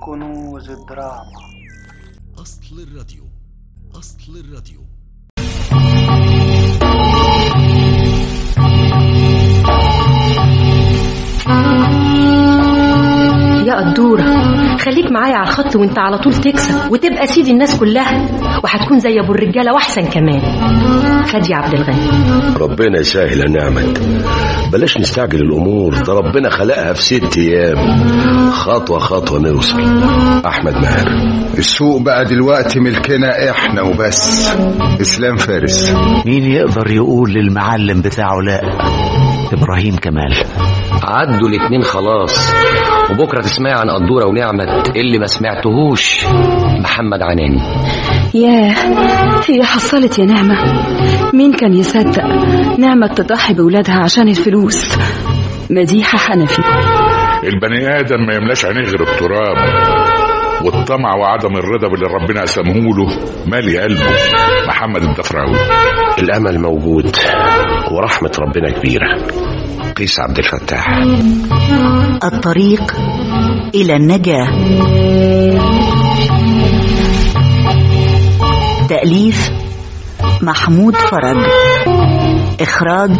كنوز الدراما. أصل الراديو. أصل الراديو. يا قدورة خليك معايا على الخط وانت على طول تكسب وتبقى سيد الناس كلها وهتكون زي أبو الرجالة وأحسن كمان. خد يا عبد الغني. ربنا يسهل يا نعمت بلاش نستعجل الأمور ده ربنا خلقها في ست أيام. خطوة خطوة نوصل. أحمد ماهر. السوق بقى دلوقتي ملكنا إحنا وبس. إسلام فارس. مين يقدر يقول للمعلم بتاعه لا؟ إبراهيم كمال. عدوا الاتنين خلاص. وبكرة تسمعي عن قدورة ونعمت اللي ما سمعتهوش. محمد عناني. ياه هي حصلت يا نعمة. مين كان يصدق؟ نعمة تضحي بولادها عشان الفلوس. مديحة حنفي. البني آدم ما يملاش عينيه غير التراب والطمع وعدم الرضا باللي ربنا قسمهوله مالي قلبه. محمد الدفراوي. الأمل موجود ورحمة ربنا كبيرة. قيس عبد الفتاح. الطريق إلى النجاة. تأليف محمود فرج. إخراج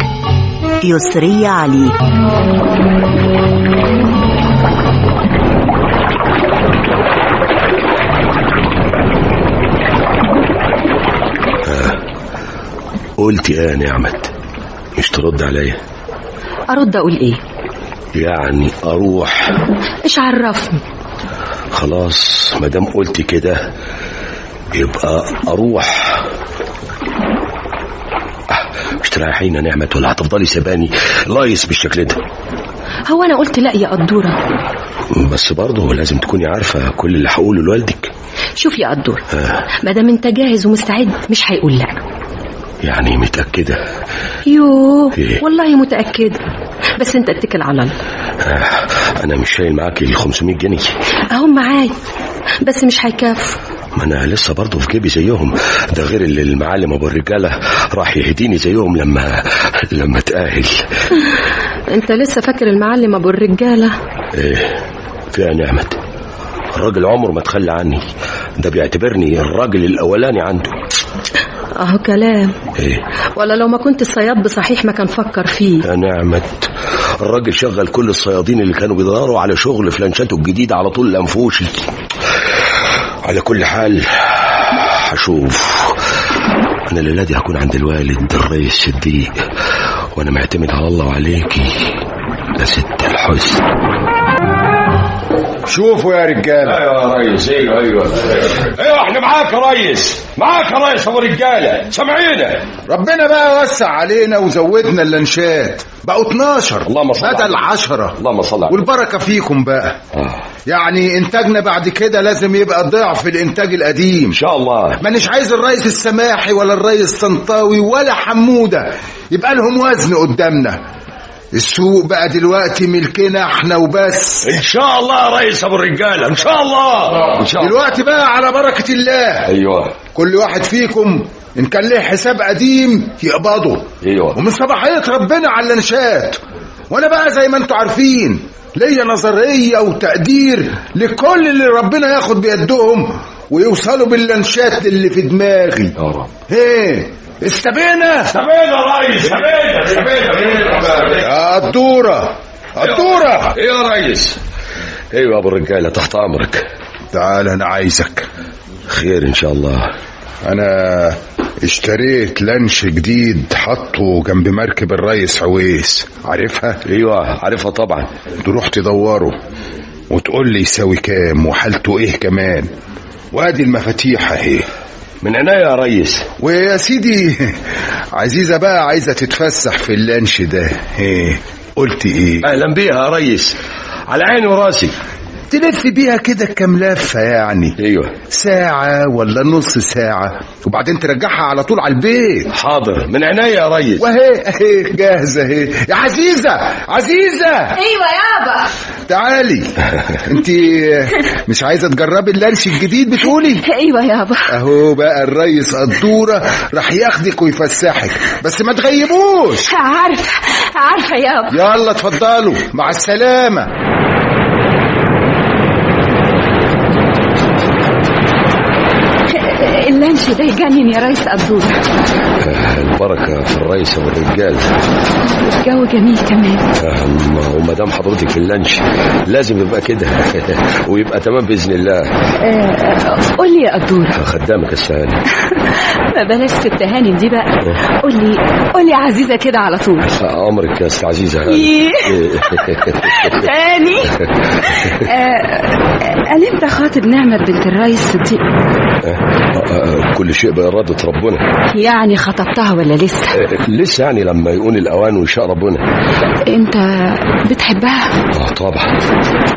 يسري علي. قلت إيه يا نعمت مش ترد عليا. أرد أقول إيه؟ يعني أروح. إيش عرفني؟ خلاص مادام قلت كده يبقى أروح. آه، مش تريحين يا نعمت ولا هتفضلي سباني لايس بالشكل ده. هو أنا قلت لا يا قدورة. بس برضه لازم تكوني عارفة كل اللي هقوله لوالدك. شوف يا قدورة آه، ما دام أنت جاهز ومستعد مش هيقول لا يعني متأكدة؟ يوه إيه؟ والله متأكدة. بس انت اتكل على الله آه، أنا مش شايل معاكي ال 500 جنيه. اهم معايا بس مش هيكفوا ما أنا لسه برضه في جيبي زيهم. ده غير اللي المعلم أبو الرجالة راح يهديني زيهم لما لما اتاهل انت لسه فاكر المعلم أبو الرجالة؟ إيه فيها نعمت الراجل عمره ما تخلى عني. ده بيعتبرني الراجل الأولاني عنده. اهو كلام. إيه. ولا لو ما كنت الصياد صحيح ما كان فكر فيه. يا نعمت الراجل شغل كل الصيادين اللي كانوا بيدوروا على شغل في لانشاته الجديدة على طول الأنفوشي على كل حال هشوف. أنا الليلة دي هكون عند الوالد الرئيس صديق وأنا معتمد على الله وعليكي يا ست الحسن. شوفوا يا رجالة. أيوه يا ريس. أيوه أيوه. أيوه إحنا معاك يا ريس. معاك يا ريس أبو رجالة. سامعينا ربنا بقى وسع علينا وزودنا اللانشات بقوا 12 اللهم صل بدل النبي. 10 اللهم صل والبركة فيكم بقى. آه. يعني انتاجنا بعد كده لازم يبقى ضعف الانتاج القديم. إن شاء الله. مانيش عايز الرئيس السماحي ولا الرئيس طنطاوي ولا حمودة. يبقى لهم وزن قدامنا. السوق بقى دلوقتي ملكنا إحنا وبس. إن شاء الله يا ريس أبو الرجاله إن شاء الله. إن شاء الله. دلوقتي بقى على بركة الله. أيوه. كل واحد فيكم إن كان له حساب قديم يقبضه. أيوه. ومن صباحية ربنا على اللانشات وأنا بقى زي ما أنتوا عارفين ليا نظرية وتقدير لكل اللي ربنا ياخد بيدهم ويوصلوا باللانشات اللي في دماغي. يا رب. إيه. استبينا. يا ريس سبينا سبينا يا قدورة قدورة إيه يا ريس أيوه يا أبو الرجاله تحت أمرك. تعال أنا عايزك. خير إن شاء الله. أنا اشتريت لانش جديد حطه جنب مركب الريس عويس. عارفها؟ أيوه عارفها طبعا. تروح تدوره وتقول لي يساوي كام وحالته إيه كمان؟ وأدي المفاتيح أهي. من عناية يا ريس. ويا سيدي عزيزة بقى عايزة تتفسح في اللانش ده. إيه قلت إيه؟ أهلا بيها يا ريس. على عيني وراسي. تلف بيها كده كام لفة يعني؟ أيوه. ساعة ولا نص ساعة وبعدين ترجعها على طول على البيت. حاضر. من عناية يا ريس. وهي اهي جاهزة اهي يا عزيزة عزيزة! أيوه يابا. تعالي. انت مش عايزة تجربي اللانش الجديد بتقولي؟ أيوه يابا. أهو بقى الريس قدورة راح ياخدك ويفسحك. بس ما تغيبوش. عارفة عارفة يابا. يلا اتفضلوا. مع السلامة. اللانش ده يجنن يا ريس قدورة آه، البركة في الرئيس والرجال. الجو جميل كمان. وما دام حضرتك في اللانش لازم يبقى كده. ويبقى تمام بإذن الله. آه، قول لي يا قدورة خدامك السهل ما بلاش ست هانم دي بقى قول لي قول لي عزيزة كده على طول. امرك يا ست عزيزة. تاني أنا إمتى خاطب نعمة بنت الريس صديق كل شيء بإرادة ربنا. يعني خطبتها ولا لسه؟ آه، لسه يعني لما يكون الأوان ويشاء ربنا. أنت بتحبها؟ آه طبعا.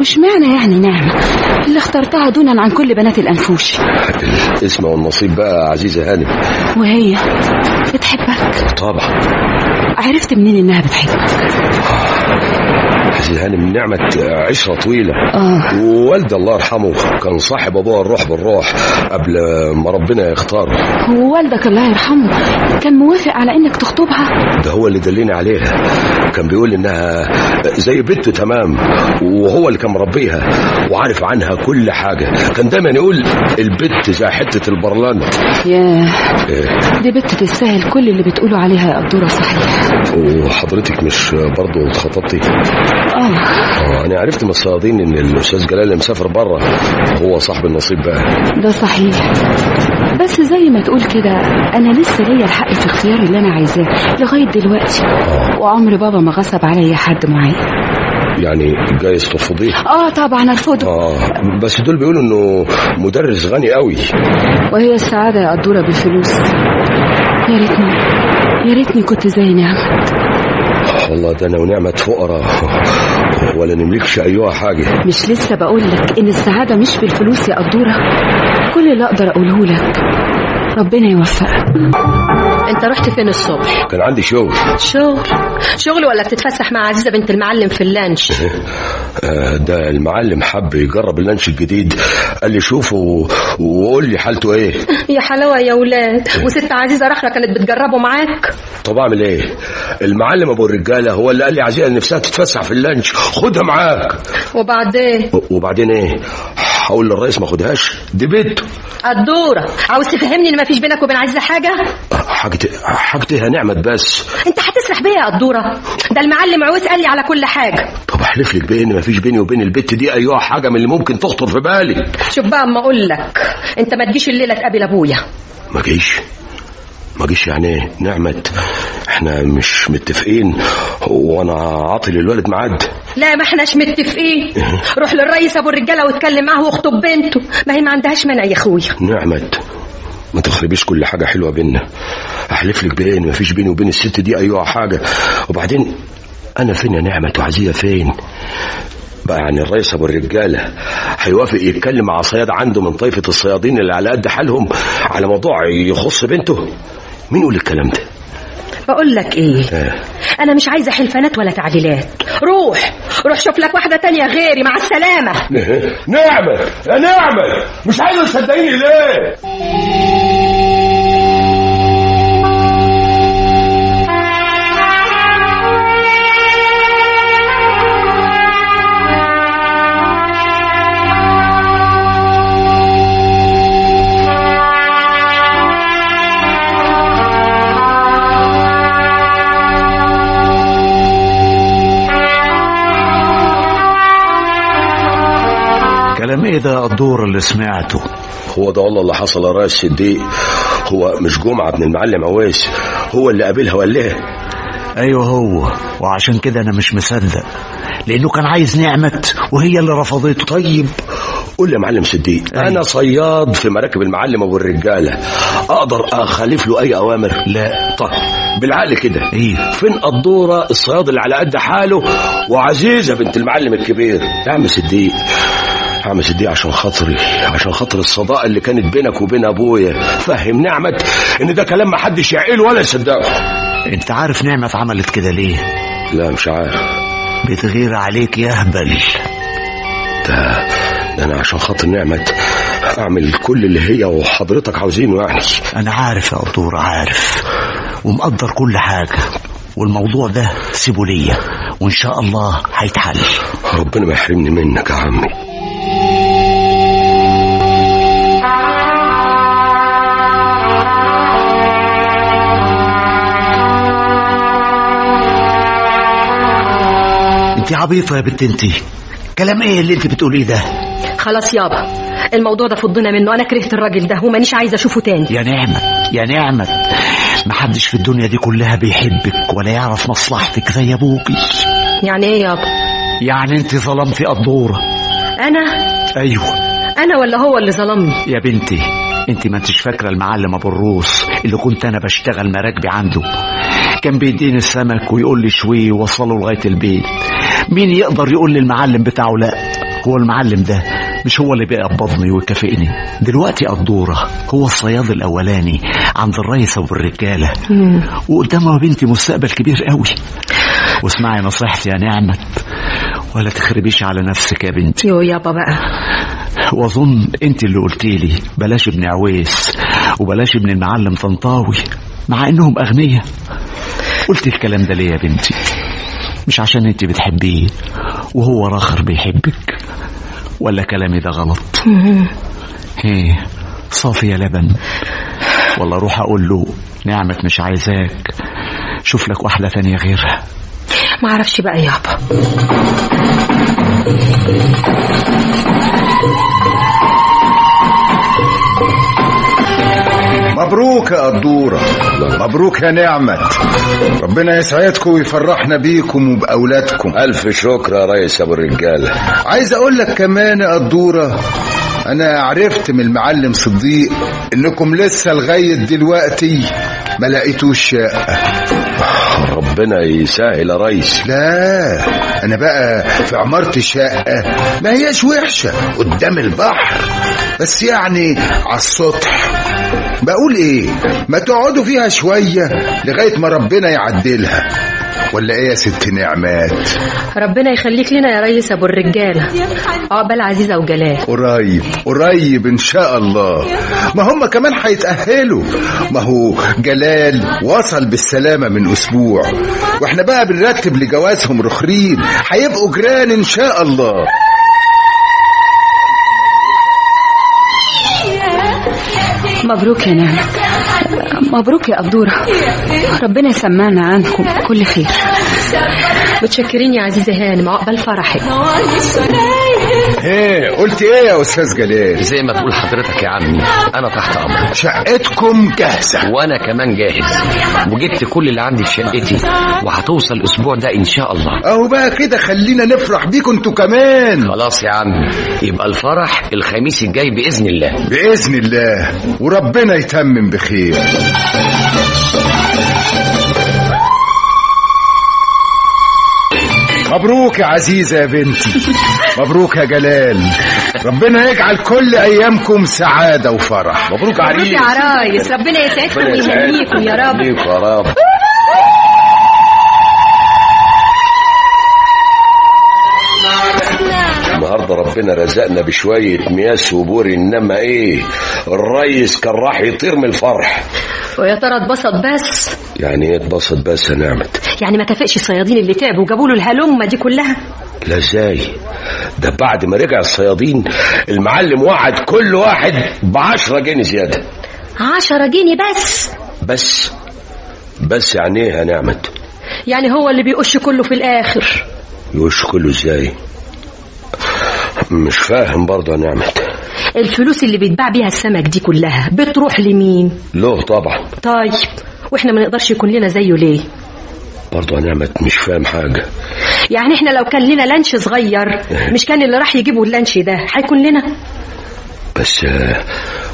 مش معنى يعني نعمة. اللي اخترتها دونا عن كل بنات الأنفوش. الاسم والنصيب بقى عزيزة هانم وهي بتحبك. طبعا. عرفت منين إنها بتحبك؟ عزيزة هانم نعمة عشرة طويلة. آه. ووالد الله يرحمه كان صاحب أبوها الروح بالروح قبل ما ربنا يختاره. هو والدك الله يرحمه كان موافق على إنك تخطبها؟ ده هو اللي دلني عليها. كان بيقول إنها زي بنته تمام وهو اللي كان مربيها وعارف عنها كل حاجة. كان دايما يقول البت زي حتة البرلان. ياه. إيه، دي بنت تستاهل كل اللي بتقولوا عليها يا قدورة صحيح وحضرتك مش برضه اتخطبتي؟ آه أنا عرفت من الصيادين إن الأستاذ جلال مسافر بره هو صاحب النصيب بقى. ده صحيح. بس زي ما تقول كده أنا لسه ليا الحق في اختياري اللي أنا عايزاه لغاية دلوقتي. وعمر بابا ما غصب عليا حد معين. يعني جايز ترفضيه؟ آه طبعا أرفضه. آه بس دول بيقولوا إنه مدرس غني قوي. وهي السعادة يا قدوره بالفلوس. يا ريتني يا ريتني كنت زي نعمة. والله ده أنا ونعمة فقراء. ولا نملكش أيها حاجة. مش لسه بقول لك إن السعادة مش بالفلوس يا قدوره كل اللي أقدر أقوله لك ربنا يوفقك. انت رحت فين الصبح؟ كان عندي شغل. شغل؟ شغل ولا بتتفسح مع عزيزة بنت المعلم في اللانش؟ آه، ده المعلم حب يجرب اللانش الجديد. قال لي شوفه وقول لي حالته إيه. يا حلاوة يا ولاد. وست عزيزة رخرة كانت بتجربه معاك؟ طب أعمل إيه؟ المعلم أبو الرجالة هو اللي قال لي عزيزة نفسها تتفسح في اللانش. خدها معاك. وبعدين؟ وبعدين إيه؟ هقول للرئيس ما خدهاش دي بنته الدورة. عاوز تفهمني ان مفيش بينك وبين عزيزة حاجة؟ حاجتي حاجتها نعمت بس. انت هتسرح بيا يا الدورة. ده المعلم عويس قال لي على كل حاجة. طب احلف لك بان مفيش بيني وبين البت دي ايها حاجة من اللي ممكن تخطر في بالي. شوف بقى اما أقول لك انت ما تجيش الليلة تقابل أبويا. ما جيش ما جيش يعني إيه نعمت. إحنا مش متفقين وأنا عاطي للولد معاد لا ما احناش متفقين. روح للرئيس ابو الرجاله واتكلم معاه واخطب بنته. ما هي ما عندهاش مانع يا اخويا. نعمت. ما تخربيش كل حاجة حلوة بينا. أحلف لك بإن مفيش بيني وبين الست دي أيها حاجة. وبعدين أنا فين يا نعمة؟ وعزية فين؟ بقى يعني الرئيس أبو الرجالة هيوافق يتكلم مع صياد عنده من طائفة الصيادين اللي على قد حالهم على موضوع يخص بنته؟ مين يقول الكلام ده؟ بقول لك إيه؟ آه. أنا مش عايزة حلفانات ولا تعليلات روح روح شوف لك واحدة تانية غيري مع السلامة. نعمة يا نعمة مش عايزة تصدقيني ليه؟ كلام إيه ده يا قدور اللي سمعته. هو ده والله اللي حصل يا ريس صديق هو مش جمعة ابن المعلم عويس هو اللي قابلها وقال لها. أيوه هو وعشان كده أنا مش مصدق. لأنه كان عايز نعمت وهي اللي رفضته. طيب قول لي يا معلم صديق أنا صياد في مراكب المعلم أبو الرجالة. أقدر أخالف له أي أوامر؟ لا. طيب بالعقل كده. إيه؟ فين قدوره الصياد اللي على قد حاله. وعزيزة بنت المعلم الكبير. يا عم صديق عم صديق عشان خاطري عشان خاطر الصداقه اللي كانت بينك وبين أبويا. فهم نعمت إن ده كلام ما حدش يعقله ولا يصدقه. أنت عارف نعمت عملت كده ليه؟ لا مش عارف. بتغير عليك يا هبل. ده ده أنا عشان خاطر نعمت أعمل كل اللي هي وحضرتك عاوزينه يعني. أنا عارف يا قدور عارف. ومقدر كل حاجة. والموضوع ده سيبه ليا وإن شاء الله هيتحل. ربنا ما يحرمني منك يا عمي. انت عبيطة يا بنت انت. كلام إيه اللي انت بتقوليه ده؟ خلاص يابا الموضوع ده فضنا منه. أنا كرهت الراجل ده ومانيش عايزه أشوفه تاني. يا نعمة يا نعمة. محدش في الدنيا دي كلها بيحبك ولا يعرف مصلحتك زي أبوكي. يعني إيه يابا؟ يعني انت ظلمتي قدورة أنا؟ أيوه. أنا ولا هو اللي ظلمني؟ يا بنتي انت ما انتش فاكرة المعلم أبو الروس اللي كنت أنا بشتغل مراكبي عنده؟ كان بيديني السمك ويقول لي شوية ووصله لغاية البيت. مين يقدر يقول للمعلم بتاعه لا؟ هو المعلم ده مش هو اللي بيقبضني ويكافئني. دلوقتي قدوره هو الصياد الأولاني عند الريس أبو الرجالة. وقدامه يا بنتي مستقبل كبير قوي. واسمعي نصيحتي يا نعمت ولا تخربيش على نفسك يا بنتي. يو يابا بقى. وأظن أنت اللي قلت لي بلاش ابن عويس وبلاش ابن المعلم طنطاوي مع إنهم أغنياء. قلت الكلام ده ليه يا بنتي؟ مش عشان انت بتحبيه وهو راخر بيحبك ولا كلامي ده غلط؟ إيه صافي يا لبن. والله أروح أقول له نعمة مش عايزاك شوف لك واحدة تانية غيرها. ما أعرفش بقى يابا مبروك يا قدورة مبروك يا نعمة. ربنا يسعدكم ويفرحنا بيكم وبأولادكم. ألف شكر يا ريس أبو الرجالة عايز أقول لك كمان يا قدورة أنا عرفت من المعلم صديق إنكم لسه لغاية دلوقتي ما لقيتوش شقة ربنا يسهل يا ريس. لا أنا بقى في عمارة الشقة ما هياش وحشة قدام البحر. بس يعني على السطح. بقول إيه؟ ما تقعدوا فيها شوية لغاية ما ربنا يعدلها. ولا إيه يا ست نعمات؟ ربنا يخليك لنا يا ريس أبو الرجاله عقبال عزيزة وجلال. قريب قريب إن شاء الله. ما هم كمان هيتأهلوا. ما هو جلال وصل بالسلامة من أسبوع. وإحنا بقى بنرتب لجوازهم رخرين. هيبقوا جيران إن شاء الله. مبروك يا نعمة مبروك يا قدورة ربنا يسمعنا عنكم. كل خير. متشكرين يا عزيزة هانم. عقبال فرحك. إيه قلت إيه يا أستاذ جلال؟ زي ما تقول حضرتك يا عمي أنا تحت أمرك. شقتكم جاهزة. وأنا كمان جاهز. وجبت كل اللي عندي في شقتي وهتوصل الأسبوع ده إن شاء الله. أهو بقى كده خلينا نفرح بيكم أنتوا كمان. خلاص يا عمي يبقى الفرح الخميس الجاي بإذن الله. بإذن الله. وربنا يتمم بخير. مبروك يا عزيزة يا بنتي. مبروك يا جلال. ربنا يجعل كل أيامكم سعادة وفرح. مبروك يا مبروك عريس. يا عرايس. ربنا يسعدكم. ويهنيكم يا رب. يهنيكم يا رب. النهارده ربنا رزقنا بشوية مياس وبور إنما إيه؟ الريس كان راح يطير من الفرح. ويا ترى اتبسط بس؟ يعني إيه اتبسط بس يا نعمت يعني ما كافئش الصيادين اللي تعبوا وجابوا له الهلمه دي كلها. لا إزاي؟ ده بعد ما رجع الصيادين المعلم وعد كل واحد بعشرة جنيه زيادة. عشرة جنيه بس. بس بس يعني إيه يا نعمت. يعني هو اللي بيقش كله في الآخر. يوش كله إزاي؟ مش فاهم برضه يا نعمت. الفلوس اللي بيتباع بيها السمك دي كلها بتروح لمين؟ له طبعا. طيب وإحنا ما نقدرش يكون لنا زيه ليه؟ برضه يا نعمت مش فاهم حاجة. يعني إحنا لو كان لنا لانش صغير مش كان اللي راح يجيبوا اللانش ده هيكون لنا. بس آه،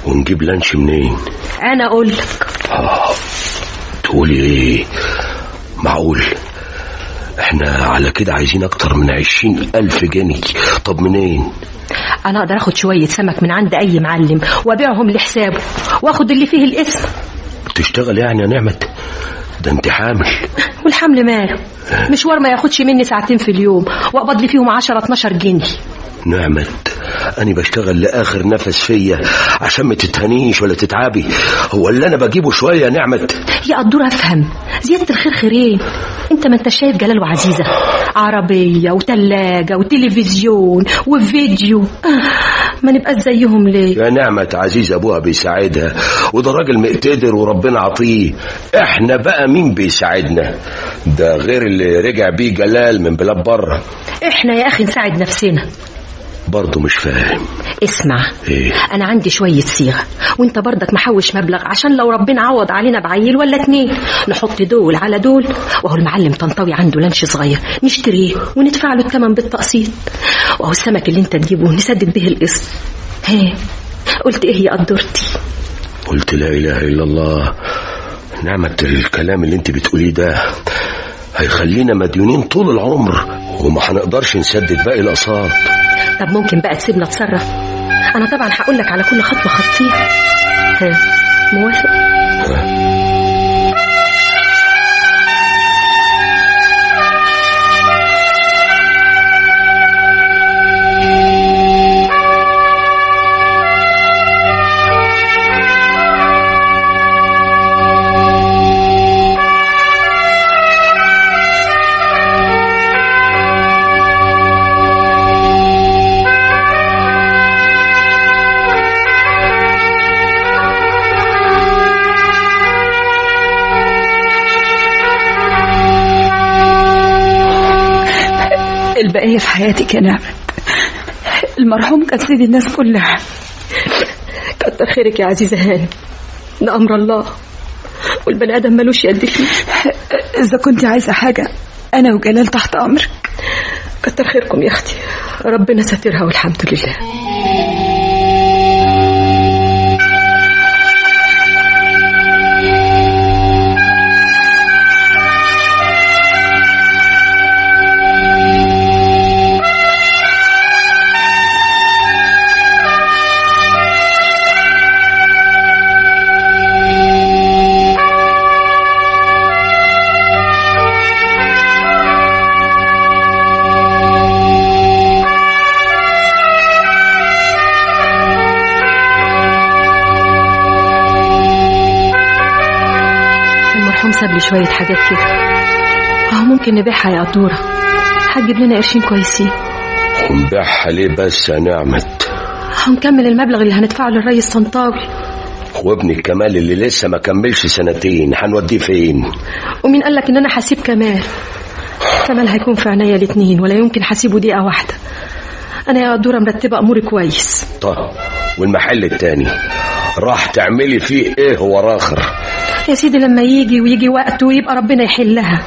ونجيب لانش منين؟ أنا أقول لك. آه تقولي إيه؟ معقول. إحنا على كده عايزين أكتر من عشرين ألف جنيه. طب منين؟ أنا أقدر آخد شوية سمك من عند أي معلم وأبيعهم لحسابه وآخد اللي فيه الاسم. تشتغل يعني يا نعمت ده انت حامل. والحمل ماله؟ مشوار ما ياخدش مني ساعتين في اليوم واقبض لي فيهم 10 12 جنيه. نعمت أنا بشتغل لآخر نفس فيا عشان ما تتهنيش ولا تتعبي. هو اللي أنا بجيبه شوية نعمت يا قدور أفهم زيادة الخير خيرين. أنت ما انت شايف جلال وعزيزة؟ عربية وتلاجة وتلفزيون وفيديو. آه، ما نبقاش زيهم ليه؟ يا نعمة عزيز أبوها بيساعدها وده راجل مقتدر وربنا عطيه. إحنا بقى مين بيساعدنا؟ ده غير اللي رجع بيه جلال من بلاد بره. إحنا يا أخي نساعد نفسنا. برضه مش فاهم. اسمع إيه؟ أنا عندي شوية صيغة وأنت برضك محوش مبلغ عشان لو ربنا عوض علينا بعيل ولا اتنين. نحط دول على دول وهو المعلم طنطاوي عنده لانش صغير نشتريه وندفع له الثمن بالتقسيط. وهو السمك اللي أنت تجيبه نسدد به القسط. ها قلت إيه يا قدرتي؟ قلت لا إله إلا الله. نعمة الكلام اللي أنت بتقوليه ده هيخلينا مديونين طول العمر وما هنقدرش نسدد باقي الأقساط. طب ممكن بقى تسيبنا اتصرف أنا طبعا هقول لك على كل خطوة خطيها ها موافق؟ البقية في حياتك يا نعمة المرحوم كان سيد الناس كلها. كتر خيرك يا عزيزة هانم. ده أمر الله. والبني آدم ملوش يد فيه. إذا كنت عايزة حاجة أنا وجلال تحت أمرك. كتر خيركم يا أختي. ربنا ساترها والحمد لله. ساب لي شوية حاجات كده. أهو ممكن نبيعها يا قدوره هتجيب لنا قرشين كويسين. ونبيعها ليه بس يا نعمة؟ هنكمل المبلغ اللي هندفعه للريس طنطاوي وابن الكمال اللي لسه ما كملش سنتين هنوديه فين؟ ومين قال لك إن أنا هسيب كمال؟ كمال هيكون في عينيا الاتنين ولا يمكن هسيبه دقيقة واحدة. أنا يا قدوره مرتبة أموري كويس. طب والمحل التاني؟ راح تعملي فيه إيه ورا اخر يا سيدي لما يجي ويجي وقته ويبقى ربنا يحلها.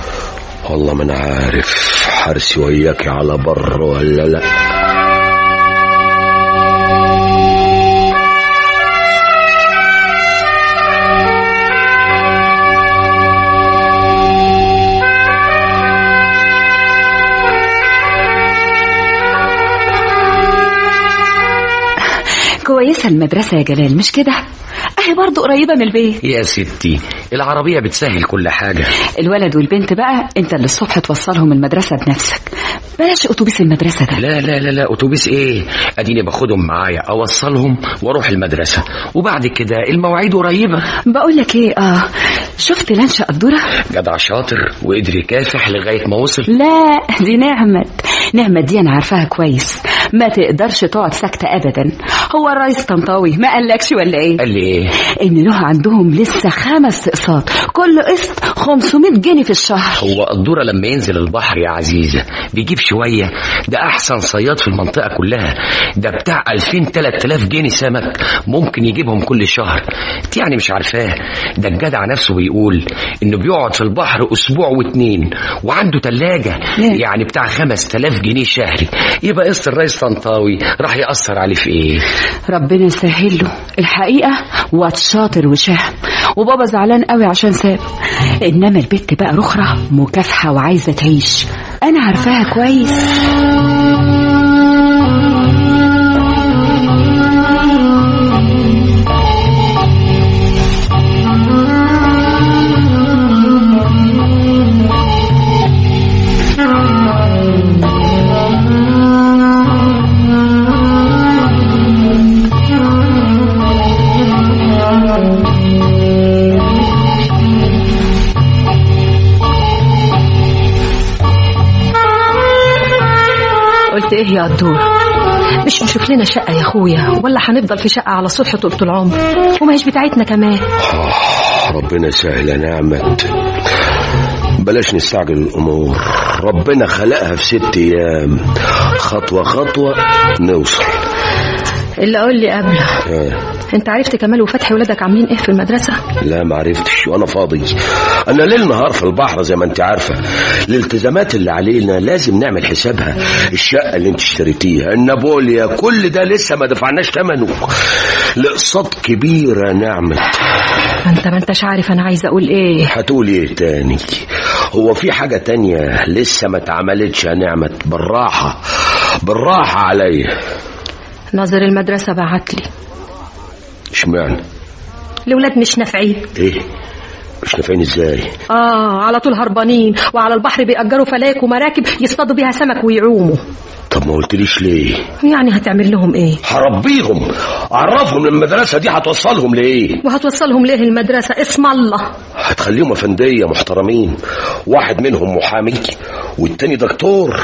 والله ما أنا عارف حرسي وياكي على بر ولا لأ. كويسة المدرسة يا جلال مش كده؟ أهي برضو قريبة من البيت. يا ستي العربية بتسهل كل حاجة. الولد والبنت بقى انت اللي الصبح توصلهم المدرسة بنفسك. بلاش أتوبيس المدرسة ده. لا لا لا لا أتوبيس إيه؟ أديني باخدهم معايا أوصلهم وأروح المدرسة. وبعد كده المواعيد قريبة. بقول لك إيه آه شفت لانشا قدورة جدع شاطر وقدر يكافح لغاية ما وصل. لا دي نعمة. نعمة دي أنا عارفاها كويس. ما تقدرش تقعد ساكتة ابدا. هو الرئيس طنطاوي ما قالكش ولا إيه؟ قال لي إيه؟ إن له عندهم لسه خمس اقساط. كل قسط 500 جنيه في الشهر. هو قدورة لما ينزل البحر يا عزيزة بيجيب شوية. ده أحسن صياد في المنطقة كلها. ده بتاع 2000 3000 جنيه سمك ممكن يجيبهم كل شهر. انت يعني مش عارفاه. ده الجدع نفسه بيقول إنه بيقعد في البحر أسبوع واتنين وعنده تلاجة. ليه؟ يعني بتاع 5000 جنيه شهري. يبقى قسط الرئيس طنطاوي راح يأثر عليه في إيه؟ ربنا يسهل له. الحقيقة واد شاطر وشهم وبابا زعلان قوي عشان ساب. إنما البت بقى رخرة مكافحة وعايزة تعيش. أنا عارفاها كويس. نشوف لنا شقة يا أخويا ولا هنفضل في شقة على سطح طول العمر؟ وما هيش بتاعتنا كمان. آه، ربنا يسهل يا نعمة. بلاش نستعجل الأمور. ربنا خلقها في ست أيام. خطوة خطوة نوصل. اللي قول لي قبله. آه. انت عرفت كمال وفتحي ولادك عاملين إيه في المدرسة؟ لا ما عرفتش. وأنا فاضي. أنا ليل نهار في البحر زي ما أنت عارفة. الالتزامات اللي علينا لازم نعمل حسابها. الشقة اللي أنت اشتريتيها النابوليا كل ده لسه ما دفعناش ثمنه. الاقساط كبيرة نعمه أنت ما أنتش عارف أنا عايزة أقول إيه. هتقولي إيه تاني؟ هو في حاجة تانية لسه ما اتعملتش يا نعمة؟ بالراحة. بالراحة عليا. ناظر المدرسة بعت لي. اشمعنى؟ الولاد مش نافعين. إيه؟ مش نافعين إزاي؟ آه على طول هربانين. وعلى البحر بيأجروا فلاك ومراكب يصطادوا بيها سمك ويعوموا. طب ما قلتليش ليه؟ يعني هتعمل لهم إيه؟ هربيهم. اعرفهم إن المدرسة دي هتوصلهم لإيه؟ وهتوصلهم ليه المدرسة؟ اسم الله. هتخليهم أفندية محترمين. واحد منهم محامي والتاني دكتور.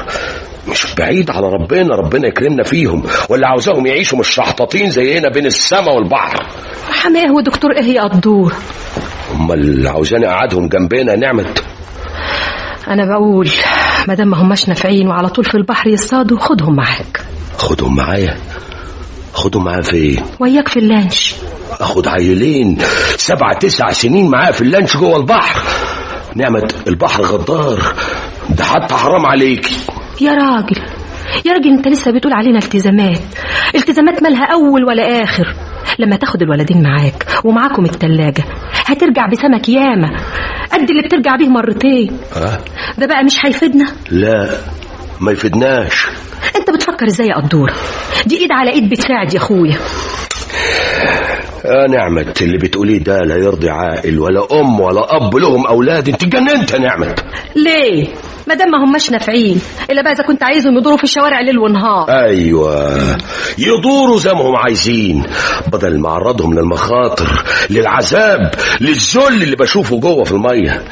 مش بعيد على ربنا ربنا يكرمنا فيهم. ولا عاوزاهم يعيشوا مش شحطاطين زينا بين السماء والبحر. حماه ودكتور إيه يقضوه امال عاوزاني اقعدهم جنبنا نعمة. أنا بقول ما دام ما هماش نافعين وعلى طول في البحر يصطادوا خدهم معاك. خدهم معايا. خدهم معايا فين وياك في اللانش. أخد عيلين. سبع تسع سنين معايا في اللانش جوه البحر. نعمة البحر غدار. ده حتى حرام عليكي. يا راجل يا راجل أنت لسه بتقول علينا التزامات. التزامات مالها أول ولا آخر. لما تاخد الولدين معاك ومعاكم التلاجة هترجع بسمك ياما. قد اللي بترجع بيه مرتين. ها ده بقى مش هيفيدنا؟ لا ما يفيدناش. انت بتفكر إزاي يا قدورة دي ايد على ايد بتساعد يا اخويا. يا نعمة اللي بتقوليه ده لا يرضي عاقل ولا أم ولا أب لهم أولاد. أنت اتجننت يا نعمة ليه؟ ما دام ما هماش نافعين إلا بقى إذا كنت عايزهم يدوروا في الشوارع ليل ونهار أيوة. يدوروا زي ما هم عايزين بدل ما أعرضهم للمخاطر للعذاب للذل اللي بشوفه جوه في المية.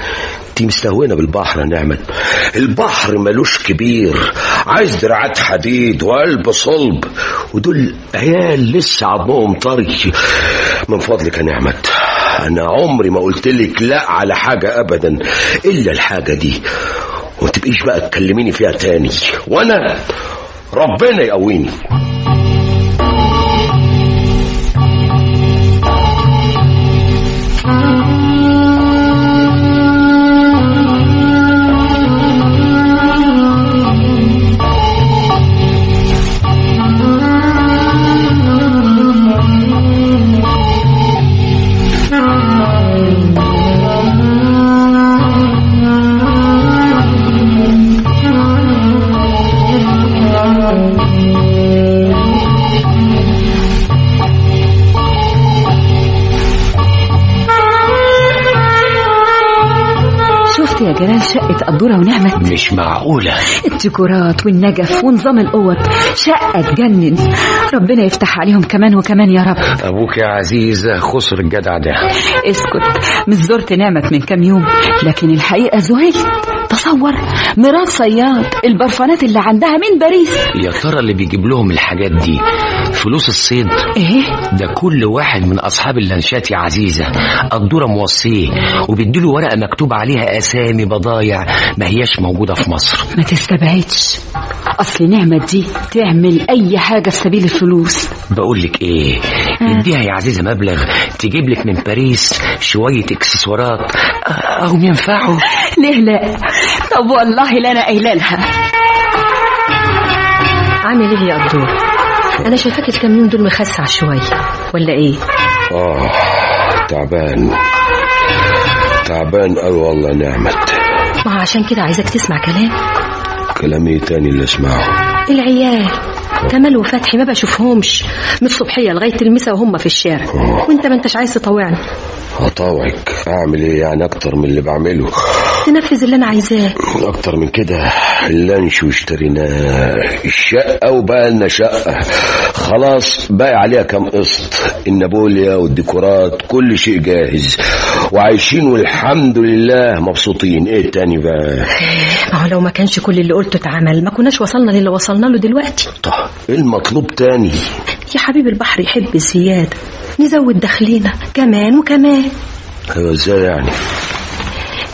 انت مستهونة بالبحر يا نعمة البحر ملوش كبير عايز دراعات حديد وقلب صلب ودول عيال لسه عظمهم طري. من فضلك يا نعمة أنا عمري ما قلت لك لا على حاجة ابدا إلا الحاجة دي. وما تبقيش بقى تكلميني فيها تاني. وانا ربنا يقويني. جلال شقة قدورة ونعمة مش معقولة. الديكورات والنجف ونظام الأوض شقة تجنن. ربنا يفتح عليهم كمان وكمان يا رب. أبوك يا عزيزة خسر الجدع ده. اسكت. مش زرت نعمة من كام يوم لكن الحقيقة ذهلت تصور مرات صياد البرفانات اللي عندها من باريس. يا ترى اللي بيجيب لهم الحاجات دي فلوس الصيد إيه؟ ده كل واحد من أصحاب اللانشات يا عزيزة. قدورة موصيه وبيديله ورقة مكتوب عليها أسامي بضايع ما هياش موجودة في مصر. ما تستبعدش. أصل نعمة دي تعمل أي حاجة في سبيل الفلوس. بقول لك إيه اديها يا عزيزة مبلغ. تجيب لك من باريس شوية إكسسوارات. أو ينفعوا. ليه لا. طب والله لا أنا قايله لها عامل إيه يا قدور أنا شايفاك الكام يوم دول مخسع شوية. ولا إيه؟ آه تعبان. تعبان قوي والله يا نعمة ما عشان كده عايزك تسمع كلام. كلامي تاني اللي أسمعه؟ العيال. كمال وفتحي ما بشوفهمش. من الصبحية لغاية المسا وهم في الشارع. وأنت ما أنتش عايز تطوعني. هطاوعك أعمل إيه يعني أكتر من اللي بعمله؟ تنفذ اللي أنا عايزاه. أكتر من كده اللانش واشتريناه الشقه وبقى لنا شقه خلاص باقي عليها كام قسط. النابوليا والديكورات كل شيء جاهز. وعايشين والحمد لله مبسوطين. إيه تاني بقى؟ ما هو لو ما كانش كل اللي قلته اتعمل ما كناش وصلنا للي وصلنا له دلوقتي. طب إيه المطلوب تاني؟ يا حبيب البحر يحب الزيادة. نزود دخلنا كمان وكمان. أيوه إزاي يعني؟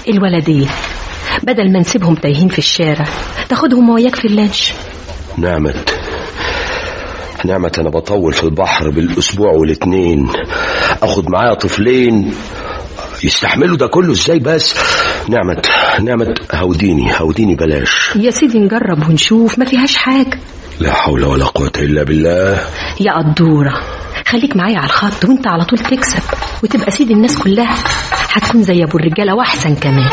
الولدين. بدل ما نسيبهم تايهين في الشارع تاخدهم وياك في اللانش. نعمت نعمت أنا بطول في البحر بالأسبوع والاتنين. أخد معايا طفلين يستحملوا ده كله إزاي بس؟ نعمت نعمت هوديني هوديني بلاش. يا سيدي نجرب ونشوف ما فيهاش حاجة. لا حول ولا قوة إلا بالله. يا قدورة. خليك معايا على الخط وانت على طول تكسب. وتبقى سيد الناس كلها هتكون زي أبو الرجالة واحسن كمان.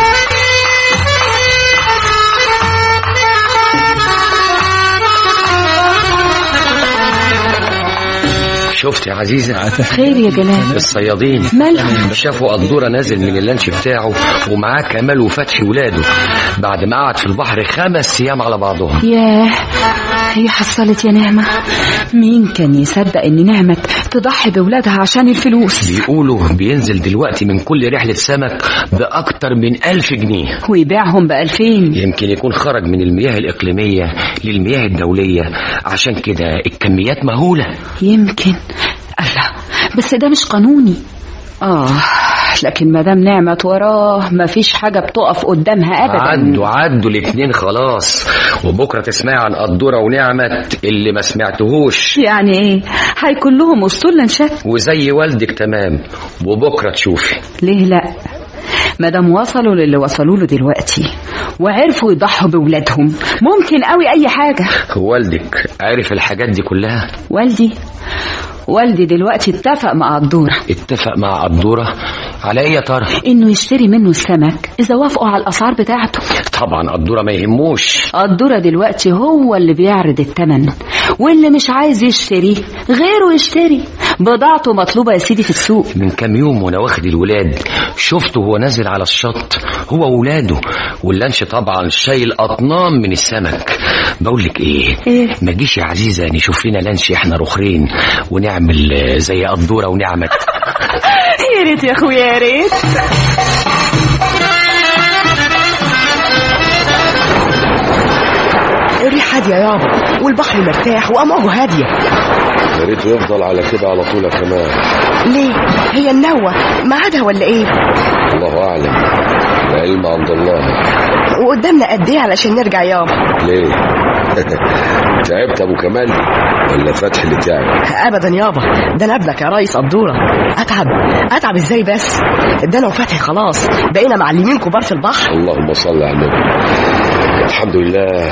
شفت يا عزيزة؟ خير يا جلال الصيادين. مالهم؟ شافوا قدورة نازل من اللانش بتاعه ومعاه كمال وفتحي ولاده. بعد ما قعد في البحر خمس أيام على بعضهم. ياه هي حصلت يا نعمة. مين كان يصدق إن نعمة تضحي بولادها عشان الفلوس؟ بيقولوا بينزل دلوقتي من كل رحلة سمك بأكتر من ألف جنيه. ويبيعهم بألفين. يمكن يكون خرج من المياه الإقليمية للمياه الدولية. عشان كده الكميات مهولة. يمكن. الله بس ده مش قانوني. آه. لكن مدام نعمت وراه مفيش حاجة بتقف قدامها أبدا. عدوا عدوا الاتنين خلاص. وبكرة تسمعي عن قدورة ونعمت اللي ما سمعتهوش. يعني إيه؟ هيكون لهم اسطول لنشات وزي والدك تمام. وبكرة تشوفي. ليه لا؟ مادام وصلوا للي وصلوا له دلوقتي وعرفوا يضحوا بولادهم. ممكن قوي أي حاجة. والدك عارف الحاجات دي كلها. والدي والدي دلوقتي اتفق مع الدورة اتفق مع قدورة على إيه يا ترى؟ إنه يشتري منه السمك إذا وافقوا على الأسعار بتاعته. طبعا قدورة ما يهموش. الدورة دلوقتي هو اللي بيعرض التمن. واللي مش عايز يشتري غيره يشتري. بضاعته مطلوبة يا سيدي في السوق. من كام يوم وأنا واخد الولاد شفته وهو نازل على الشط. هو وولاده واللانش طبعا شايل اطنان من السمك. بقول لك إيه إيه؟ ما جيش يا عزيزة نشوف لنا لانش إحنا رخرين ونعمل زي قدوره ونعمت. يا ريت يا أخويا يا ريت. الريح هادية يابا والبحر مرتاح وأمواجه هادية. يا ريت يفضل على كده على طول يا كمال. ليه؟ هي النوة. ميعادها ولا إيه؟ الله أعلم. العلم عند الله. وقدامنا قد إيه علشان نرجع يابا؟ ليه؟ تعبت أبو كمال ولا فتحي اللي تعب أبدا يابا ده أنا أبنك يا ريس قدورة أتعب. أتعب إزاي بس؟ ده أنا وفتحي خلاص. بقينا معلمين كبار في البحر. اللهم صل على النبي. الحمد لله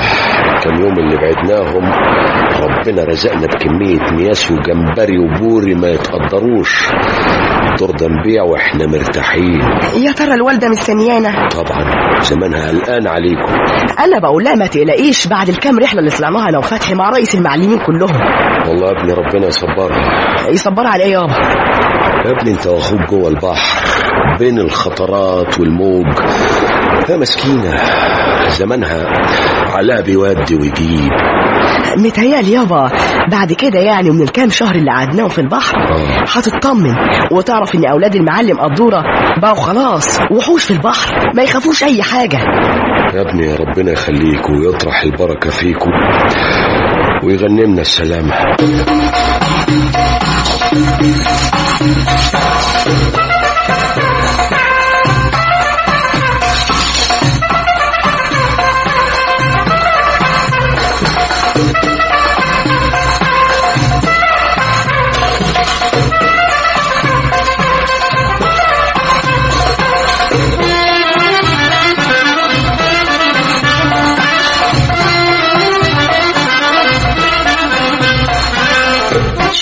كم يوم اللي بعدناهم ربنا رزقنا بكمية مياس وجمبري وبوري ما يتقدروش. الدور نبيع وإحنا مرتاحين. يا ترى الوالدة مستنيانا؟ طبعا زمانها قلقان عليكم. أنا بقول لها ما تقلقيش بعد الكام رحلة اللي طلعناها أنا وفتحي مع رئيس المعلمين كلهم. والله يا ابني ربنا يصبرها يصبر على إيه يابا؟ يا ابني أنت واخوك جوه البحر بين الخطرات والموج. يا مسكينة. زمانها علاء بيودي ويجيب متهيألي يابا بعد كده يعني من الكام شهر اللي قعدناهم في البحر آه. هتطمن وتعرف إن أولاد المعلم قدورة بقوا خلاص وحوش في البحر ما يخافوش أي حاجة. يا ابني ربنا يخليك ويطرح البركة فيكم ويغنمنا السلامة.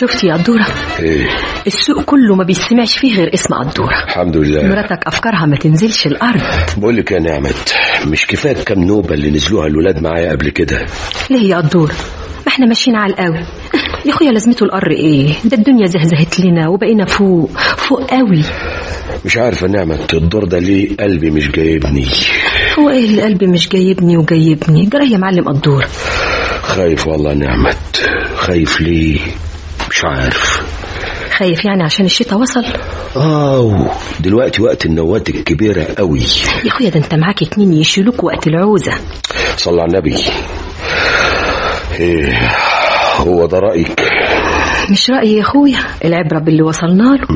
شفتي يا قدورة إيه. السوق كله ما بيسمعش فيه غير اسم قدورة الحمد لله. مراتك أفكارها ما تنزلش الأرض. بقول لك يا نعمت مش كفاية كام نوبة اللي نزلوها الولاد معايا قبل كده؟ ليه يا قدورة ما إحنا ماشيين على القوي. يا اخويا لازمته القر إيه؟ ده الدنيا زهزهت لنا وبقينا فوق فوق قوي. مش عارف يا نعمت الدور ده ليه قلبي مش جايبني؟ هو إيه اللي قلبي مش جايبني وجايبني؟ جرى يا معلم قدور خايف والله نعمت خايف ليه؟ مش عارف. خايف يعني عشان الشتاء وصل؟ آه دلوقتي وقت النوات الكبيرة قوي. يا اخويا ده انت معاك اتنين يشيلوك وقت العوزة. صلى على النبي. إيه هو ده رأيك؟ مش رأيي يا اخويا العبرة باللي وصلنا له.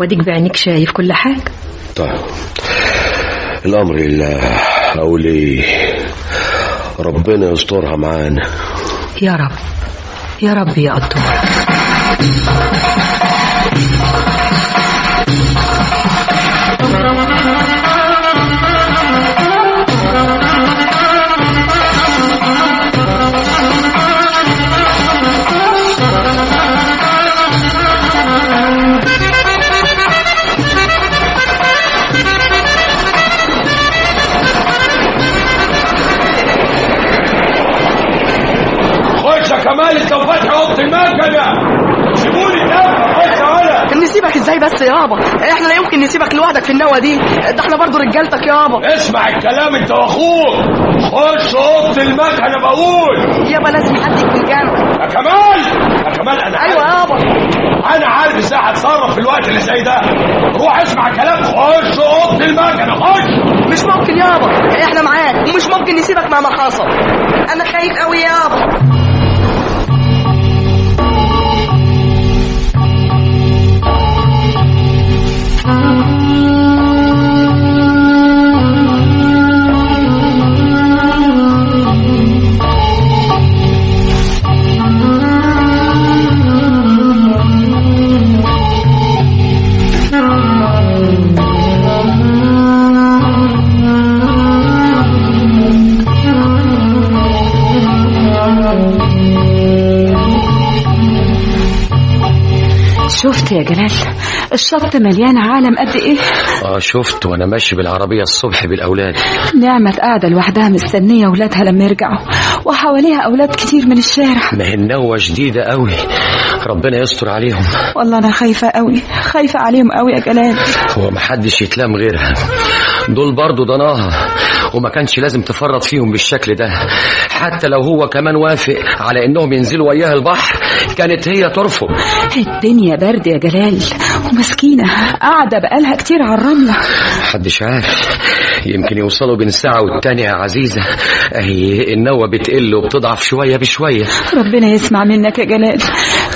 واديك بعينيك شايف كل حاجة. طيب. الأمر لله أقول إيه ربنا يسترها معانا. يا رب. يا رب يا قدور خش يا كمال انت وفتحي اوضه المكنه سيبوني الدم خش ولا نسيبك إزاي بس يابا إحنا لا يمكن نسيبك لوحدك في النوة دي. ده إحنا برضو رجالتك يابا اسمع الكلام انت واخوك. خش أوضة المكنه بقول. يابا لازم حد يكون جنبك. يا كمال. يا كمال أنا أيوه. يابا أنا عارف إزاي هتصرف في الوقت اللي زي ده. روح اسمع الكلام. خش أوضة المكنه خش. مش ممكن يابا إحنا معاك. ومش ممكن نسيبك مهما حصل. أنا خايف قوي يابا شفت يا جلال؟ الشط مليان عالم قد إيه؟ آه شفت وأنا ماشي بالعربية الصبح بالأولاد. نعمة قاعدة لوحدها مستنية ولادها لما يرجعوا وحواليها أولاد كتير من الشارع. ما هي النوة شديدة قوي ربنا يستر عليهم. والله أنا خايفة قوي خايفة عليهم قوي يا جلال. هو محدش يتلام غيرها. دول برضو ضناها. وما كانش لازم تفرط فيهم بالشكل ده. حتى لو هو كمان وافق على إنهم ينزلوا وياها البحر كانت هي ترفض الدنيا برد يا جلال ومسكينة. قاعدة بقالها كتير على الرملة. محدش عارف. يمكن يوصلوا بين ساعة والتانية يا عزيزة. أهي النوة بتقل وبتضعف شوية بشوية. ربنا يسمع منك يا جلال.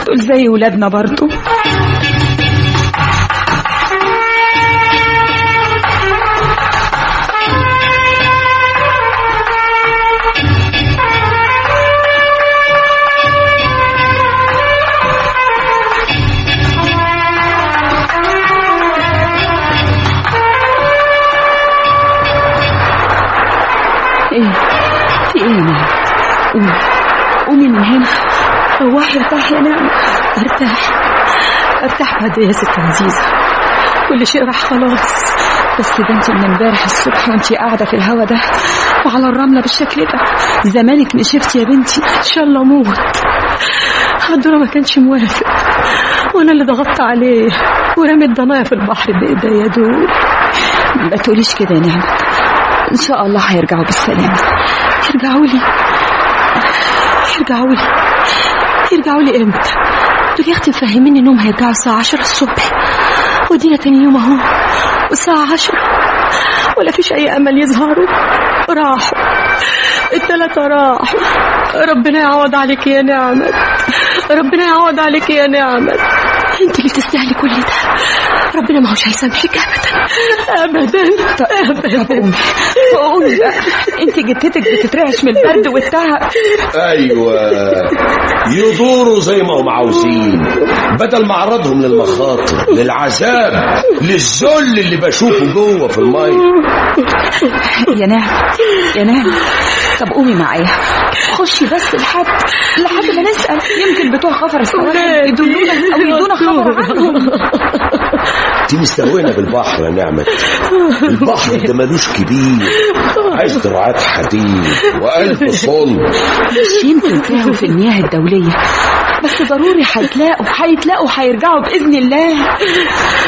دول زي ولادنا برضو. هنا روحي ارتاحي يا نعم أرتاح. أرتاح بعد يا ست عزيزة. كل شيء راح خلاص. بس أنت من امبارح الصبح وأنت قاعدة في الهوا ده وعلى الرملة بالشكل ده زمانك نشفتي يا بنتي. إن شاء الله أموت عبدالله ما كانش موافق. وأنا اللي ضغطت عليه. ورميت ضنايا في البحر بايديا دول ما تقوليش كده يا نعمة. إن شاء الله هيرجعوا بالسلامة. يرجعوا لي. يرجعوا لي يرجعوا لي إمتى؟ دول يا أختي مفهميني انهم هيرجعوا الساعة 10 الصبح. ودينا تاني يوم أهو. والساعة 10 ولا فيش اي أمل يظهروا. راحوا. التلاتة راحوا. ربنا يعوض عليك يا نعمة. ربنا يعوض عليك يا نعمة. انت اللي تستاهلي كل ده. ربنا ما هوش هيسامحك ابدا. ابدا. ابدا. قومي بقى انت جتتك بتترعش من البرد والتعب. أيوه. يدوروا زي ما هم عاوزين. بدل ما أعرضهم للمخاطر للعذاب للذل اللي بشوفه جوه في الميه يا نعم يا نعم طب قومي معايا. خشي بس لحد لحد ما نسأل. يمكن بتوع خفر السواحل يدلونا أو يدونا خبر عنهم. دي مستهونة بالبحر يا نعمة. البحر ده ملوش كبير. عايز دراعات حديد وقلب صلب. مش يمكن تاهوا في المياه الدولية. بس ضروري هيتلاقوا هيتلاقوا هيرجعوا بإذن الله.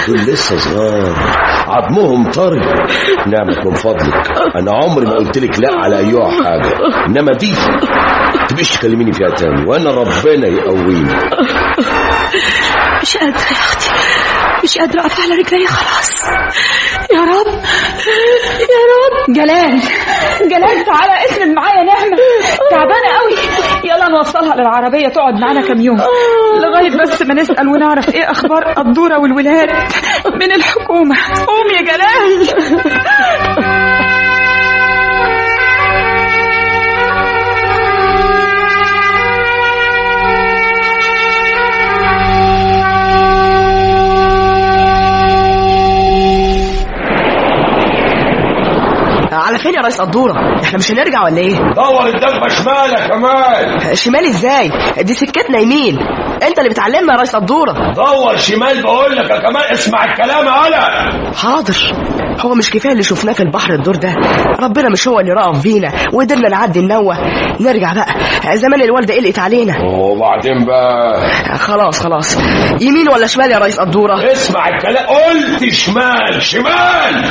دول لسه صغار. عظمهم طري نعمة من فضلك. أنا عمري ما قلت لك لا على ايها حاجة. إنما دي تبقيش تكلميني فيها تاني. وأنا ربنا يقويني. مش قادرة يا أختي. مش قادرة أقف على رجلي خلاص. يا رب. يا رب. جلال. جلال تعالى اسند معايا نعمة. تعبانة قوي. يلا نوصلها للعربية تقعد معانا كام يوم. لغاية بس ما نسأل ونعرف إيه أخبار الدورة والولاد من الحكومة. قوم يا جلال. على فين يا ريس قدورة؟ إحنا مش هنرجع ولا إيه؟ دور الدغبه شمال يا كمال شمال إزاي؟ دي سكتنا يمين. انت اللي بتعلمنا يا ريس قدوره دور شمال بقول لك يا كمال اسمع الكلام يا ولا حاضر. هو مش كفاية اللي شفناه في البحر الدور ده. ربنا مش هو اللي رأف فينا وقدرنا نعدي النوة. نرجع بقى. زمان الوالدة قلقت علينا. وبعدين بقى؟ خلاص خلاص. يمين ولا شمال يا ريس قدوره اسمع الكلام قلت شمال شمال.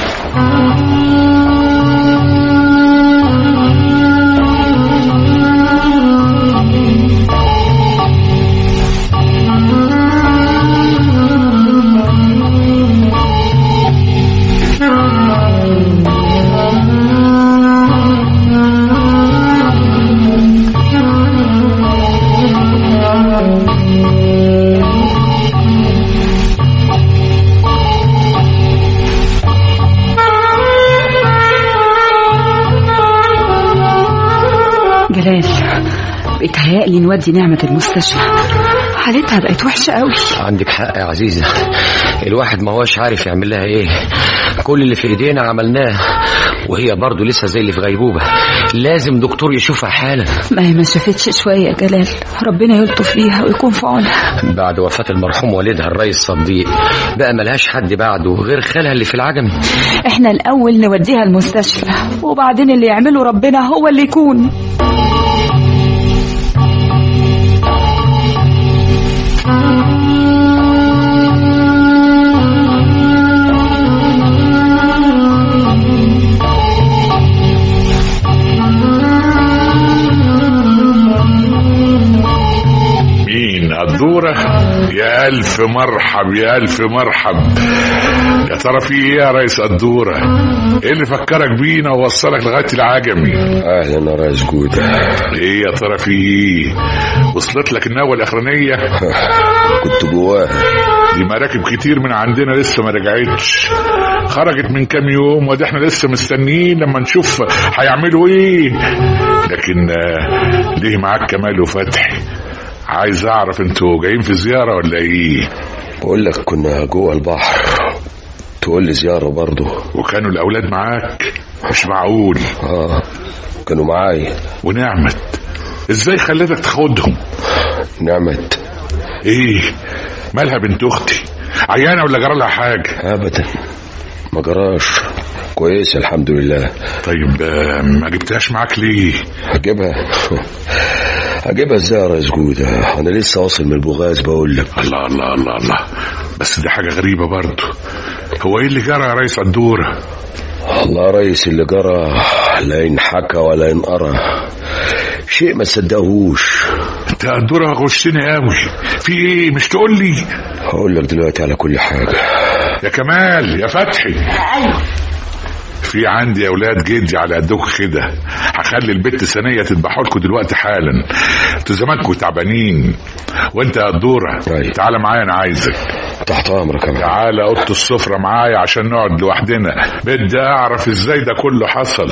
بيتهيألي نودي نعمة المستشفى. حالتها بقت وحشة قوي عندك حق يا عزيزة. الواحد ما هوش عارف يعمل لها إيه. كل اللي في إيدينا عملناه وهي برضه لسه زي اللي في غيبوبة. لازم دكتور يشوفها حالا. ما هي ما شافتش شوية يا جلال. ربنا يلطف بيها ويكون في عونها. بعد وفاة المرحوم والدها الريس صديق بقى ملهاش حد بعده غير خالها اللي في العجمي. إحنا الأول نوديها المستشفى وبعدين اللي يعمله ربنا هو اللي يكون. مين الدورة يا ألف مرحب يا ألف مرحب. يا ترى في إيه يا ريس الدورة؟ إيه اللي فكرك بينا ووصلك لغاية العجمي؟ أهلا يا ريس جودة. إيه يا ترى في إيه؟ وصلت لك النوة الأخرانية؟ كنت جواها. دي مراكب كتير من عندنا لسه ما رجعتش. خرجت من كام يوم ودي إحنا لسه مستنيين لما نشوف هيعملوا إيه. لكن آه، ليه معاك كمال وفتحي عايز أعرف أنتوا جايين في زيارة ولا إيه؟ بقول لك كنا جوه البحر. تقول لي زيارة برضه. وكانوا الأولاد معاك؟ مش معقول. آه كانوا معايا. ونعمت. إزاي خلتك تاخدهم؟ نعمت. إيه؟ مالها بنت أختي؟ عيانة ولا جرى لها حاجة؟ ابدا. ما جراش. كويسة الحمد لله. طيب ما جبتهاش معاك ليه؟ هجيبها. هجيبها إزاي يا ريس جودة أنا لسه واصل من البوغاز بقول لك. الله الله الله الله. بس دي حاجة غريبة برضه. هو إيه اللي جرى يا ريس الدورة؟ الله يا ريس اللي جرى لا ينحكى ولا ينقرى. شيء ما تصدقهوش أنت الدورة غشتني قوي في إيه؟ مش تقول لي؟ هقول لك دلوقتي على كل حاجة. يا كمال يا فتحي. أيوه. في عندي أولاد جدي على قدكم كده هخلي البت ثانية تذبحوا لكم دلوقتي حالا. أنتوا زمانكم تعبانين. وانت يا الدوره تعالى معايا أنا عايزك. تحت أمرك يا تعالى أوضة السفرة معايا عشان نقعد لوحدنا. بدي أعرف إزاي ده كله حصل.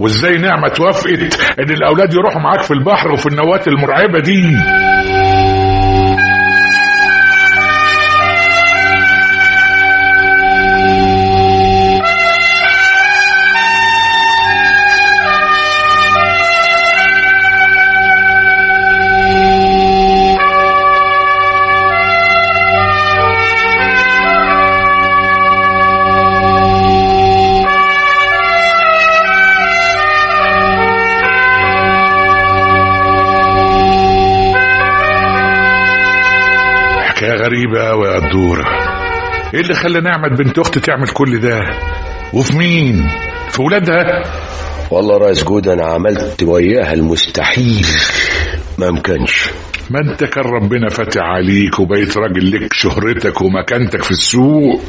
وإزاي نعمة توافقت إن الأولاد يروحوا معاك في البحر وفي النوات المرعبة دي. غريبة قوي يا الدورة. إيه اللي خلى نعمة بنت أختي تعمل كل ده؟ وفي مين؟ في ولادها؟ والله رئيس جود أنا عملت وياها المستحيل. ما امكنش. ما انت كان ربنا فاتح عليك وبقيت راجل لك شهرتك ومكانتك في السوق.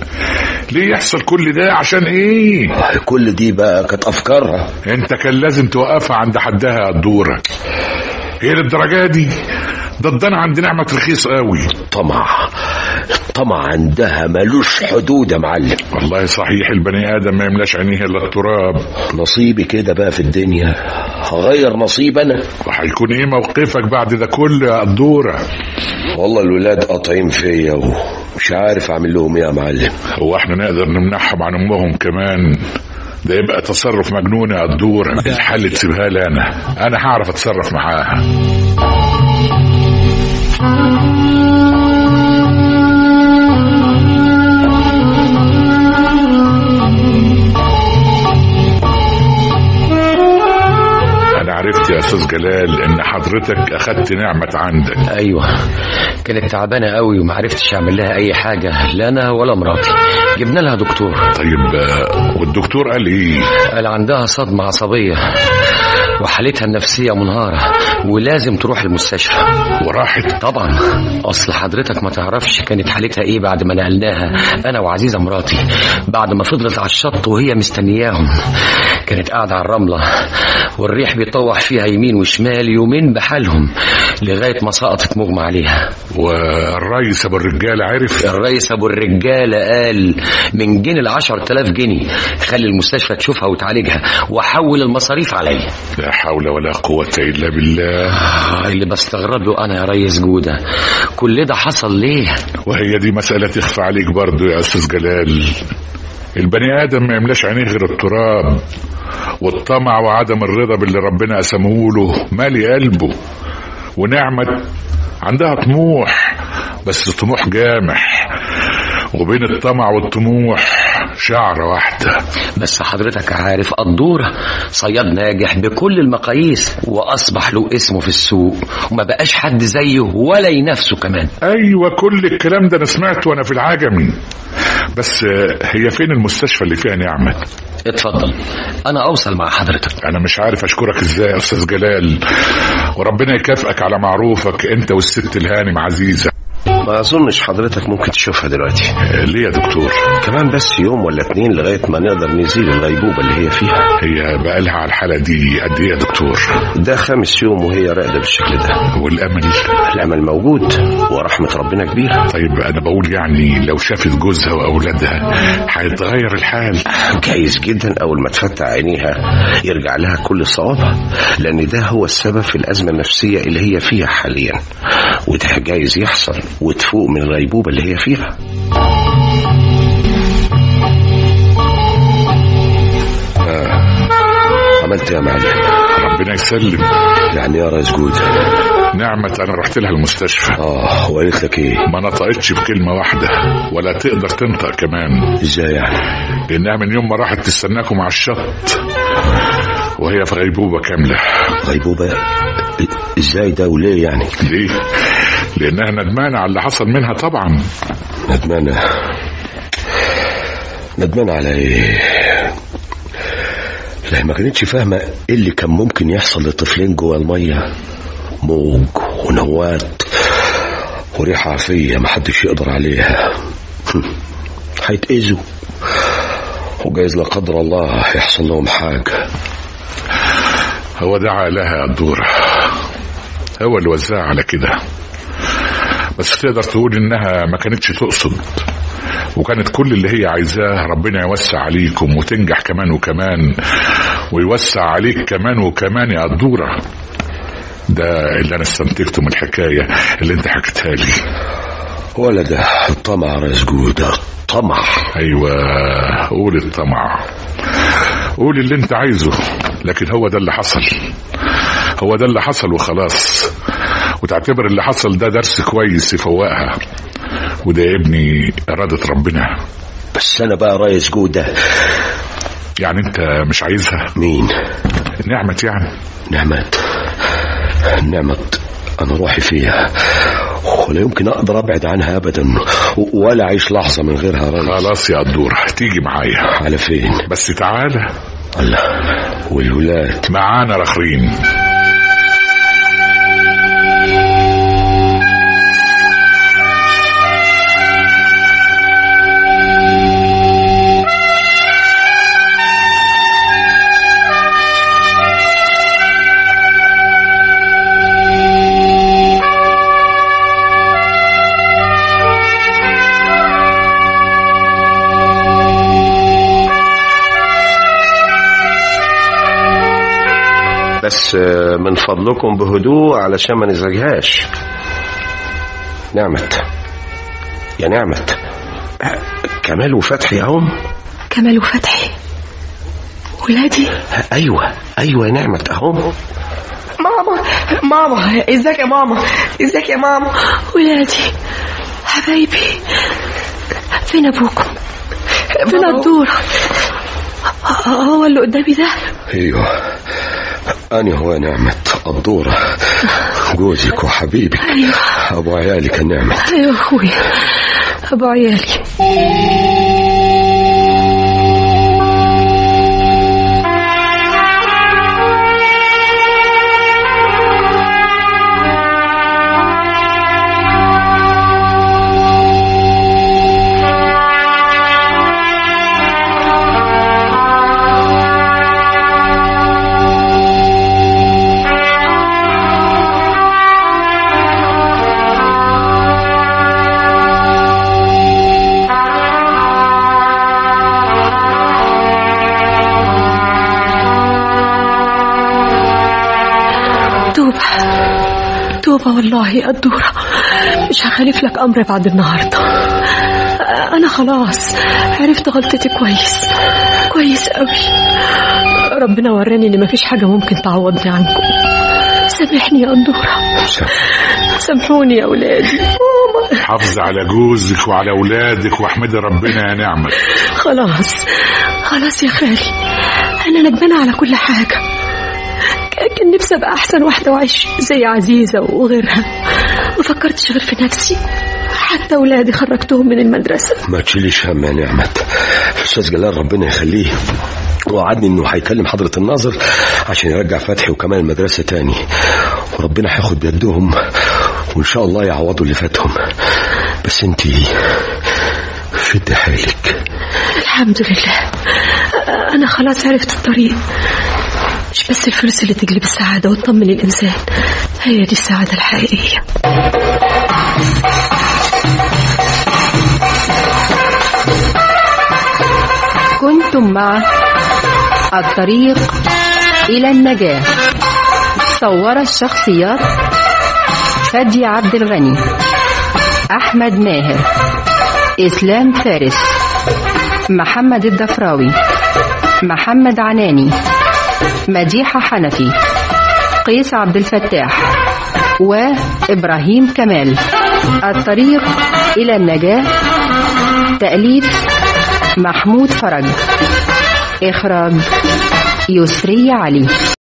ليه يحصل كل ده؟ عشان إيه؟ كل دي بقى كانت أفكارها. انت كان لازم توقفها عند حدها يا الدورة. إيه للدرجة دي؟ ده الضن عند نعمة رخيص قوي طمع. الطمع عندها ملوش حدود يا معلم. والله صحيح البني آدم ما يملاش عينيه إلا التراب. نصيبي كده بقى في الدنيا. هغير نصيب أنا. وهيكون إيه موقفك بعد ده كله يا الدورة؟ والله الولاد قاطعين فيا ومش عارف أعمل لهم إيه يا معلم. هو إحنا نقدر نمنعهم عن أمهم كمان؟ ده يبقى تصرف مجنون يا الدورة. الحل تسيبها لي أنا. أنا هعرف أتصرف معاها. عرفت يا أستاذ جلال إن حضرتك أخدت نعمة عندك. أيوه. كانت تعبانة قوي وما عرفتش أعمل لها أي حاجة لا أنا ولا مراتي. جبنا لها دكتور. طيب والدكتور قال إيه؟ قال عندها صدمة عصبية. وحالتها النفسية منهارة ولازم تروح المستشفى. وراحت طبعا. أصل حضرتك ما تعرفش كانت حالتها إيه بعد ما نقلناها أنا وعزيزة مراتي. بعد ما فضلت على الشط وهي مستنياهم. كانت قاعدة على الرملة. والريح بيطوح فيها يمين وشمال يومين بحالهم لغاية ما سقطت مغمى عليها. والريس أبو الرجاله عرف؟ الريس أبو الرجاله قال من جنيه ل 10000 جنيه. خلي المستشفى تشوفها وتعالجها وحول المصاريف عليا. لا حول ولا قوة إلا بالله. آه، اللي بستغرب له أنا يا ريس جودة كل ده حصل ليه؟ وهي دي مسألة تخفى عليك برضو يا أستاذ جلال. البني آدم ما يملاش عينيه غير التراب والطمع وعدم الرضا باللي ربنا قسمه له مالي قلبه. ونعمة عندها طموح بس طموح جامح. وبين الطمع والطموح شعرة واحدة. بس حضرتك عارف قدورة صياد ناجح بكل المقاييس وأصبح له اسمه في السوق. وما بقاش حد زيه ولا ينافسه كمان. أيوة كل الكلام ده أنا سمعته وأنا في العجمي. بس هي فين المستشفى اللي فيها نعمة؟ اتفضل. أنا أوصل مع حضرتك. أنا مش عارف أشكرك إزاي يا أستاذ جلال. وربنا يكافئك على معروفك أنت والست الهانم عزيزة. ما أظنش حضرتك ممكن تشوفها دلوقتي. ليه يا دكتور؟ كمان بس يوم ولا اتنين لغاية ما نقدر نزيل الغيبوبة اللي هي فيها. هي بقالها على الحالة دي قد إيه يا دكتور؟ ده خامس يوم وهي راقدة بالشكل ده. والأمل؟ الأمل موجود ورحمة ربنا كبيرة. طيب أنا بقول يعني لو شافت جوزها وأولادها هيتغير الحال. جايز جدا أول ما تفتح عينيها يرجع لها كل صوابها لأن ده هو السبب في الأزمة النفسية اللي هي فيها حاليا. وده جايز يحصل وتفوق من الغيبوبة اللي هي فيها. آه. عملت يا معلم؟ ربنا يسلم. يعني يا ريس جود. نعمة أنا رحت لها المستشفى. آه وقالت لك إيه؟ ما نطقتش بكلمة واحدة ولا تقدر تنطق كمان. إزاي يعني؟ لأنها من يوم ما راحت تستناكم على الشط وهي في غيبوبة كاملة. غيبوبة؟ إزاي ده؟ وليه يعني؟ ليه؟ لأنها ندمانة على اللي حصل منها طبعا. ندمانة. ندمانة على إيه؟ لا ما كانتش فاهمة إيه اللي كان ممكن يحصل لطفلين جوه المية. موج ونوات وريحة عفية محدش يقدر عليها. هيتأذوا. وجايز لا قدر الله يحصل لهم حاجة. هو ده عقلها يا الدورة هو اللي وزعها على كده. بس تقدر تقول إنها ما كانتش تقصد. وكانت كل اللي هي عايزاه ربنا يوسع عليكم وتنجح كمان وكمان ويوسع عليك كمان وكمان يا الدورة ده اللي أنا استنتجته من الحكاية اللي أنت حكيتها لي. ولا ده الطمع رئيس جودة الطمع أيوه قول الطمع. قول اللي أنت عايزه لكن هو ده اللي حصل. هو ده اللي حصل وخلاص. وتعتبر اللي حصل ده درس كويس يفوقها. وده يا ابني إرادة ربنا. بس أنا بقى رئيس جودة يعني أنت مش عايزها؟ مين؟ نعمة يعني. نعمت. نعمت أنا روحي فيها. ولا يمكن أقدر أبعد عنها ابدا. ولا أعيش لحظة من غيرها ريس. خلاص يا قدور تيجي معايا. على فين؟ بس تعالى. الله. والولاد. معانا رخرين بس آه، من فضلكم بهدوء علشان ما نزعجهاش. نعمت. يا نعمت. كمال وفتحي اهم كمال وفتحي. ولادي. أيوه أيوه يا نعمت اهم ماما ماما إزيك يا ماما؟ إزيك يا ماما؟ ولادي حبايبي فين أبوكم؟ فين بابا. الدورة هو اللي قدامي ده؟ أيوه. أنا هو نعمت الدورة. جوزك وحبيبك. أيوه. أبو عيالك النعمه أيوه أخويا. أبو عيالي. توبة والله يا الدورة. مش هخالف لك أمر بعد النهاردة. أنا خلاص عرفت غلطتي كويس. كويس قوي ربنا وراني إن مفيش حاجة ممكن تعوضني عنكم. سامحني يا الدورة سامحوني يا أولادي. حافظ على جوزك وعلى أولادك واحمدي ربنا يا نعمة. خلاص. خلاص يا خالي. أنا ندمانة على كل حاجة. كان نفسي أبقى أحسن واحدة وأعيش زي عزيزة وغيرها. ما فكرتش غير في نفسي. حتى أولادي خرجتهم من المدرسة. ما تشيليش هم يا نعمت الاستاذ جلال ربنا يخليه. وعدني إنه هيكلم حضرة الناظر عشان يرجع فتحي وكمان المدرسة تاني. وربنا هياخد بيدهم وإن شاء الله يعوضوا اللي فاتهم. بس انتي شد حيلك. الحمد لله. أنا خلاص عرفت الطريق. مش بس الفلوس اللي تجلب السعادة وتطمن الإنسان هي دي السعادة الحقيقية. كنتم مع الطريق إلى النجاة. صور الشخصيات فادي عبد الغني أحمد ماهر إسلام فارس محمد الدفراوي محمد عناني. مديحة حنفي قيس عبد الفتاح وإبراهيم كمال. الطريق إلى النجاة تأليف محمود فرج. إخراج يسري علي.